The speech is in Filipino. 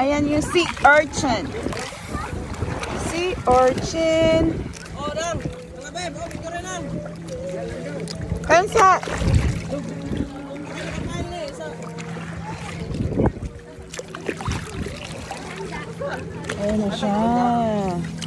Ayan yung sea urchin. Sea urchin. Kansa. Ayan na siya.